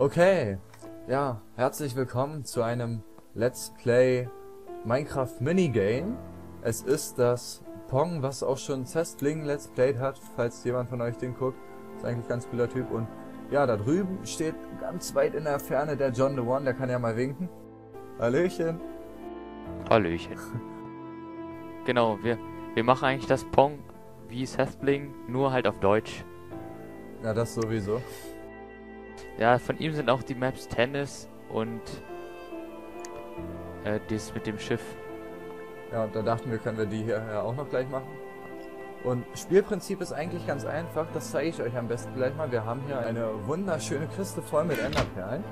Okay, ja, herzlich willkommen zu einem Let's Play Minecraft Minigame. Es ist das Pong, was auch schon Zestling Let's Played hat, falls jemand von euch den guckt. Ist eigentlich ein ganz cooler Typ und ja, da drüben steht ganz weit in der Ferne der John the One, der kann ja mal winken. Hallöchen. Hallöchen. genau, wir, wir machen eigentlich das Pong wie Sethbling, nur halt auf Deutsch. Ja, das sowieso. Ja, von ihm sind auch die Maps Tennis und äh, das mit dem Schiff. Ja, und da dachten wir, können wir die hier ja auch noch gleich machen. Und Spielprinzip ist eigentlich ganz einfach, das zeige ich euch am besten gleich mal. Wir haben hier eine wunderschöne Kiste voll mit Enderperlen.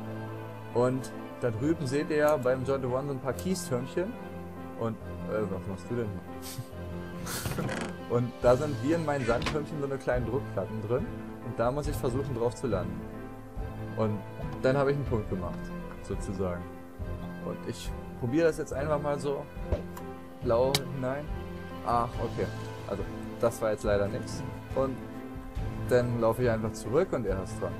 Und da drüben seht ihr ja beim John One so ein paar Kiestürmchen. Und, äh, was machst du denn hier? und da sind wie in meinen Sandtürmchen so eine kleinen Druckplatten drin. Und da muss ich versuchen drauf zu landen. Und dann habe ich einen Punkt gemacht, sozusagen. Und ich probiere das jetzt einfach mal so blau hinein. Ach, okay. Also, das war jetzt leider nichts. Und dann laufe ich einfach zurück und er ist dran.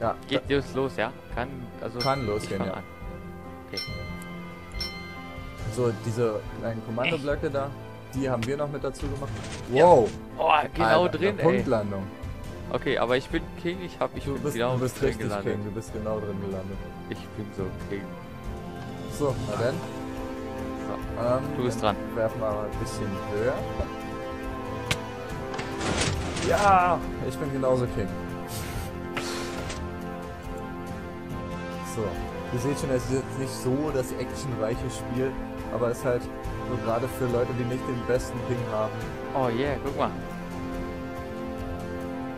Ja, Geht los, los, ja? Kann, also Kann losgehen, ja. an. Okay. so diese kleinen Kommandoblöcke da, die haben wir noch mit dazu gemacht. Ja. Wow! Oh, genau Alter, drin, ey. Punktlandung. Okay, aber ich bin King, ich hab, ich Du bin bist, genau du bist drin richtig gelandet. King, du bist genau drin gelandet. Ich bin so King. So, na dann. So. Ähm, Du bist dann Werfen wir mal ein bisschen höher. Ja, ich bin genauso King. So, ihr seht schon, es ist jetzt nicht so das actionreiche Spiel, aber es ist halt so gerade für Leute, die nicht den besten Ping haben. Oh yeah, guck mal.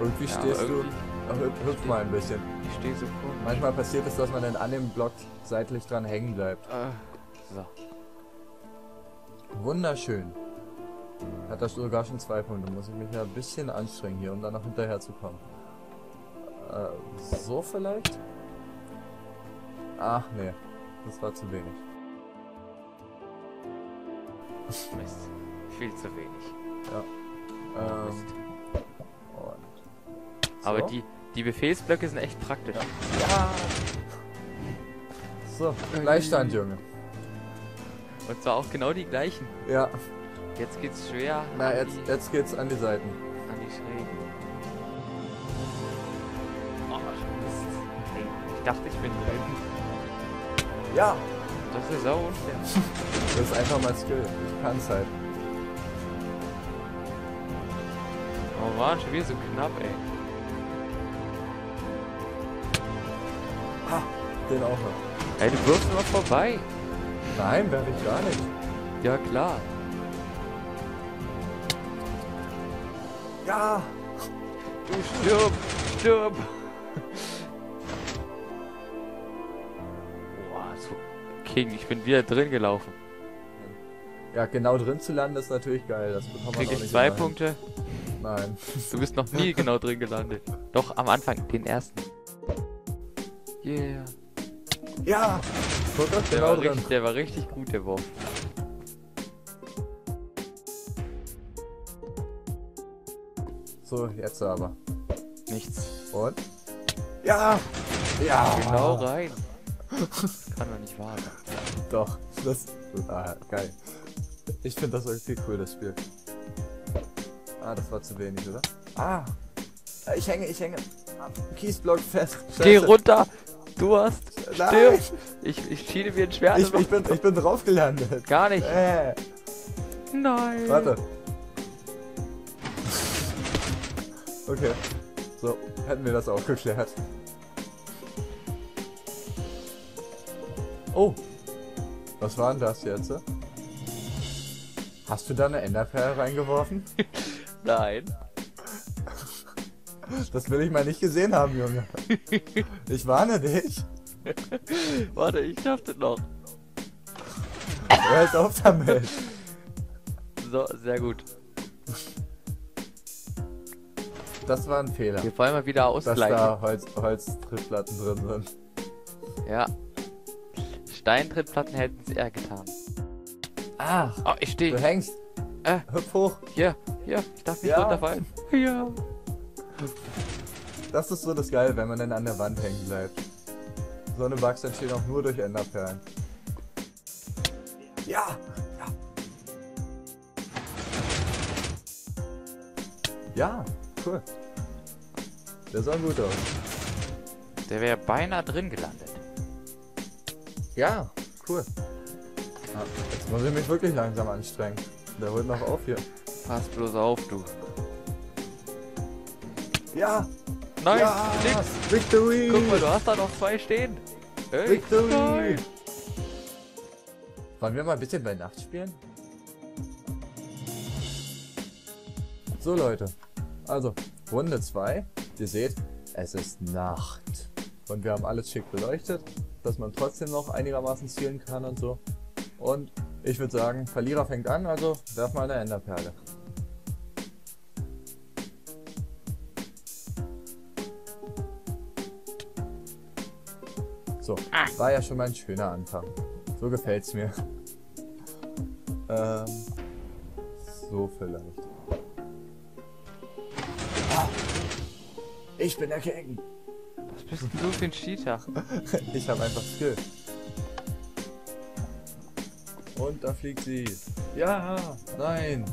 Irgendwie Ja, stehst irgendwie- du, hüpf, hüpf mal ein bisschen. Ich stehe so komisch. Manchmal passiert es, dass man dann an dem Block seitlich dran hängen bleibt. Äh, so. Wunderschön. Hat das sogar schon zwei Punkte. Muss ich mich ja ein bisschen anstrengen hier, um da noch hinterher zu kommen. Äh, so vielleicht? Ach nee, das war zu wenig. Mist. Viel zu wenig. Ähm, Mist. und Aber die, die Befehlsblöcke sind echt praktisch. Ja! So, Gleichstand, Junge. Und zwar auch genau die gleichen. Ja, Jetzt geht's schwer na jetzt, die, jetzt geht's an die Seiten. an die Schrägen. Oh, Mist. Ey, Ich dachte, ich bin drin. Ja! Das ist so unfair. Das ist einfach mal Skill. Ich kann's halt. Oh Mann, schon wieder so knapp, ey. Den auch noch. Ey, du wirfst immer vorbei. Nein, werfe ich gar nicht. Ja, klar. Ja! Du stirb, stirb. Boah, so King, ich bin wieder drin gelaufen. Ja, genau drin zu landen ist natürlich geil. Das bekommt man Krieg ich nicht zwei immer hin. Punkte. Nein. Du bist noch nie genau drin gelandet. Doch, am Anfang, den ersten. Yeah. Ja! Der, genau war richtig, der war richtig gut, der Wurf. So, jetzt aber. Nichts. Und? Ja! Ja! Genau rein. Kann doch nicht wahr sein. Doch. Das. Ah, geil. Ich finde das irgendwie cool, das Spiel. Ah, das war zu wenig, oder? Ah! Ich hänge, ich hänge. am Kiesblock fest. Geh Scheiße. runter! Du hast. Nein! Ich, ich schiene wie ein Schwert. Ich, ich, bin, ich bin drauf gelandet. Gar nicht. Äh, Nein. warte. Okay. So, hätten wir das auch geklärt. Oh. Was war denn das jetzt? Hast du da eine Enderperle reingeworfen? Nein. Das will ich mal nicht gesehen haben, Junge. Ich warne dich. Warte, ich schaff das noch. Hör jetzt auf damit. So, sehr gut. Das war ein Fehler. Wir wollen mal wieder Dass ausgleichen. da Holz, Holztrittplatten drin sind. Ja. Steintrittplatten hätten es eher getan. Ach, Oh, ich du stehe. hängst. Äh, Hüpf hoch. hier, hier, ich darf nicht Ja. runterfallen. Ja. Das ist so das Geile, wenn man dann an der Wand hängen bleibt. So eine Bugs entstehen auch nur durch Enderperlen. Ja! Ja! Ja, cool. Der sah gut aus. Der wäre beinahe drin gelandet. Ja, cool. Ja, jetzt muss ich mich wirklich langsam anstrengen. Der holt noch auf hier. Pass bloß auf, du. Ja! Nein, ja! nix. Victory! Guck mal, du hast da noch zwei stehen. Ey, Victory! nein. Wollen wir mal ein bisschen bei Nacht spielen? So Leute, also Runde 2. Ihr seht, es ist Nacht. Und wir haben alles schick beleuchtet, dass man trotzdem noch einigermaßen zielen kann und so. Und ich würde sagen, Verlierer fängt an, also werf mal eine Enderperle. So, war ja schon mal ein schöner Anfang. So gefällt's mir. Ähm, so vielleicht. Ah, ich bin der King. Was bist du für ein Cheater? Ich habe einfach Skill. Und da fliegt sie. Ja, nein.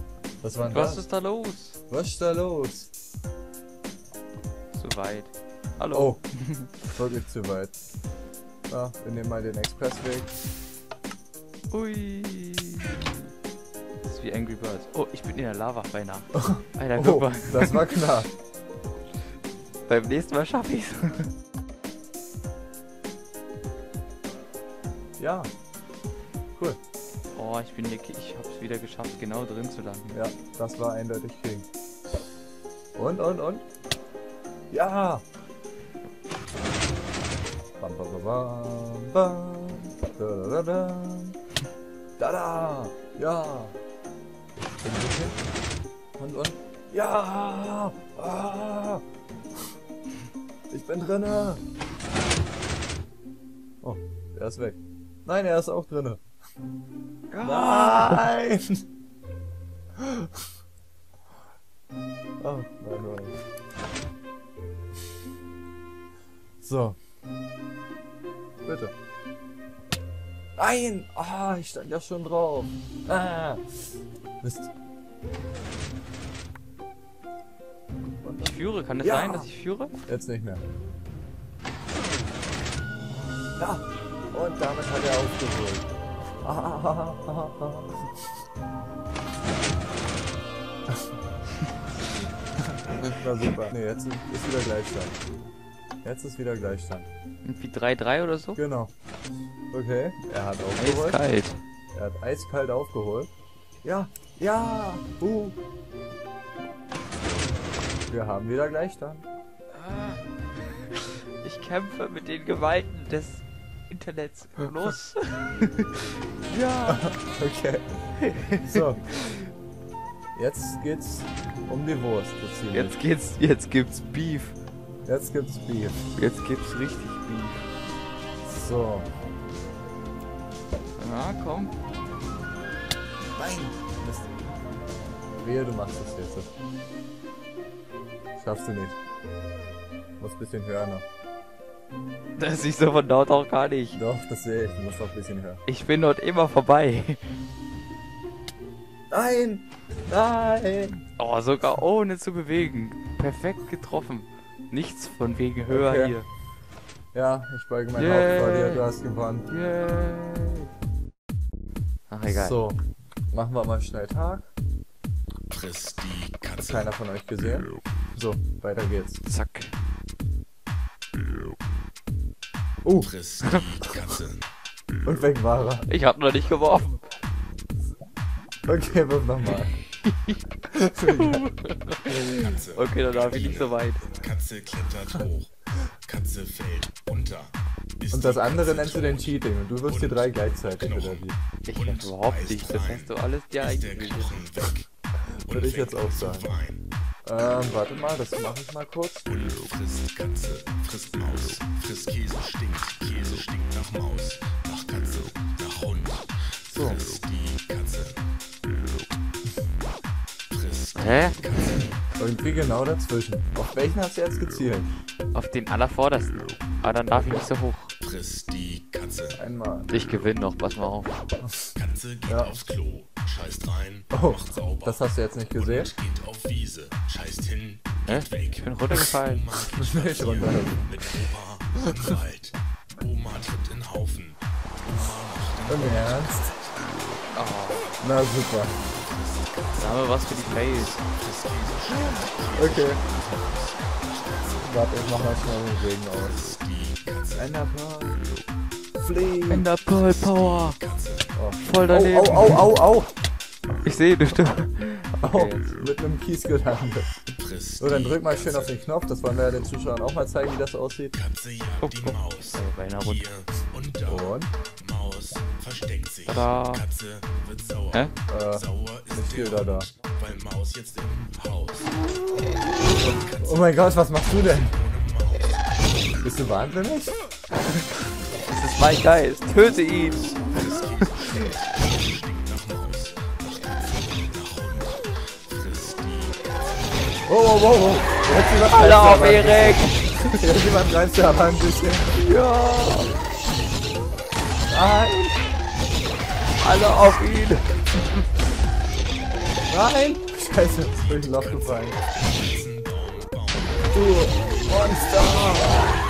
Was war denn Was das? ist da los? Was ist da los? Zu weit. Hallo. Oh, wirklich zu weit. Ja, wir nehmen mal den Expressweg. Ui. Das ist wie Angry Birds. Oh, ich bin in der Lava beinahe. Alter, guck Oh, mal. das war knapp. Beim nächsten Mal schaffe ich's. Ja, cool. Oh, ich bin hier, ich hab's wieder geschafft, genau drin zu landen. Ja, das war eindeutig King. Und, und, und? Ja! Da, da! Ja! Und, und? Ja! Ah! Ich bin drinne! Oh, er ist weg. Nein, er ist auch drinne. Nein! Oh, nein, nein. So. Bitte. Nein! Ah, ich stand ja schon drauf. Ah. Mist. Und Ich führe, kann es Ja. sein, dass ich führe? Jetzt nicht mehr. Ja, und damit hat er aufgeholt. Na super. Nee, jetzt ist ist wieder Gleichstand. Jetzt ist wieder Gleichstand. Irgendwie 3-3 oder so? Genau. Okay, er hat aufgeholt. Eiskalt. Er hat eiskalt aufgeholt. Ja, ja, uh. Wir haben wieder Gleichstand. Ah. Ich kämpfe mit den Gewalten des Internets. Los. ja. Okay. So. Jetzt geht's um die Wurst. Jetzt geht's, jetzt gibt's Beef. Jetzt gibt's Beef. Jetzt gibt's richtig Beef. So. Ja, komm. Nein! Mist. Wehe, du machst es jetzt. Schaffst du nicht. Muss ein bisschen höher noch. Das ist so von dort auch gar nicht. Doch, das sehe ich. Du musst noch ein bisschen höher. Ich bin dort immer vorbei. Nein! Nein! Oh, sogar ohne zu bewegen. Perfekt getroffen. Nichts von wegen höher Okay. hier. Ja, ich beuge mein Yay. Haupt vor dir. Du hast gewonnen. Yay. Ach, egal. So. Machen wir mal schnell Tag. Friss die Katze. Keiner von euch gesehen. So, weiter geht's. Zack. Uh, Friss die Katze. und weg war er. Ich hab noch nicht geworfen. Okay, wirf nochmal. Katze. Okay, dann darf ich nicht so weit. Katze klettert hoch. Katze fällt unter. Ist Und das andere Katze nennst du den? Cheating und du wirst hier drei gleichzeitig oder wie? Ich Und überhaupt nicht. Das rein. hast du alles dir. Und Würde ich jetzt auch sagen. Ähm, warte mal, das mache ich mal kurz. Hund frisst Katze, frisst Maus, frisst Käse, stinkt, Käse stinkt nach Maus, nach Katze, nach Hund. So. Frisst die Katze. Frisst Hä? Katze. Irgendwie genau dazwischen. Auf welchen hast du jetzt gezielt? Auf den allervordersten. Aber dann darf ich nicht so hoch. Frisst die Katze. Einmal. Ich gewinne noch, pass mal auf. Katze geht Ja. aufs Klo, scheißt rein, Oh, macht sauber. das hast du jetzt nicht gesehen? Und geht auf Wiese, scheißt hin, Hä? geht weg. Ich bin runtergefallen. Oma geht Schnell spazieren runter. mit Opa im Wald. Oma tritt in Haufen. Im Ernst? Oh, Na super. Da haben wir was für die Face. Okay. Warte, ich mach mal schnell den Regen aus. Enderpearl. Flee. Ender Pearl Power. Oh. Voll daneben. au, au, au, au. Ich sehe, du stimmst. Au, Okay, jetzt. mit einem Kies gelandet. So, dann drück mal schön auf den Knopf. Das wollen wir ja den Zuschauern auch mal zeigen, wie das aussieht. Oh, oh. Maus. Oh, bei einer Runde. Und Maus versteckt sich. Tada. Katze wird sauer. Hä? Äh, Sauer ist der da, da. Weil Maus jetzt im Haus. Oh mein Gott, was machst du denn? Bist du wahnsinnig? Das ist mein Geist. Töte ihn. Oh, oh, oh, oh. Jetzt Alle auf Erik. Jetzt jemand reißt ja aber ein bisschen. Ja. Nein. Alle auf ihn. Nein! Scheiße, ein Loch gefallen. Du Monster!